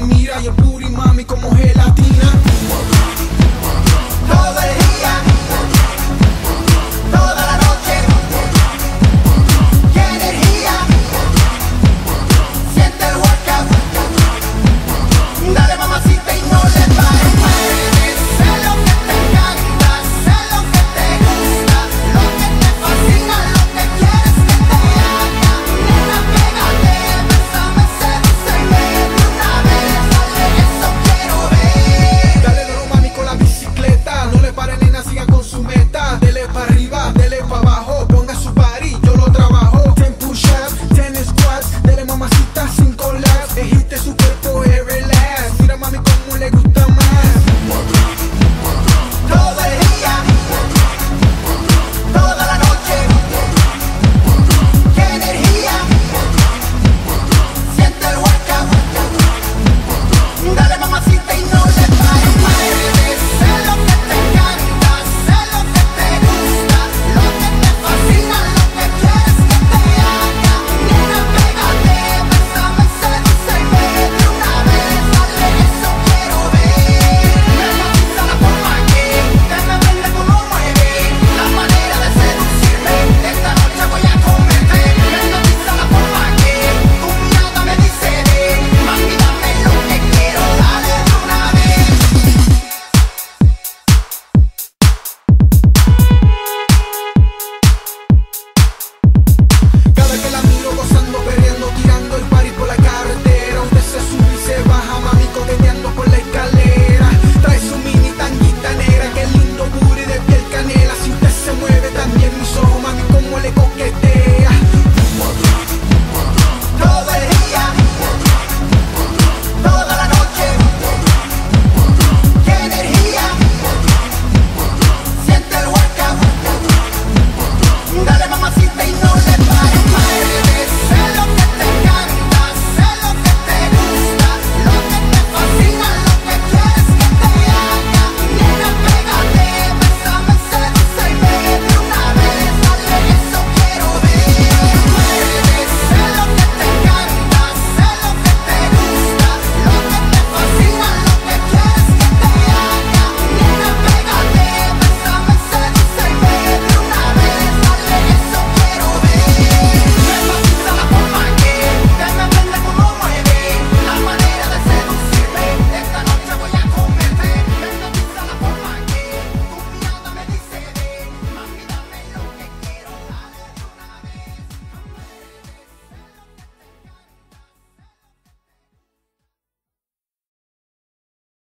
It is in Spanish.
mira y el booty mami como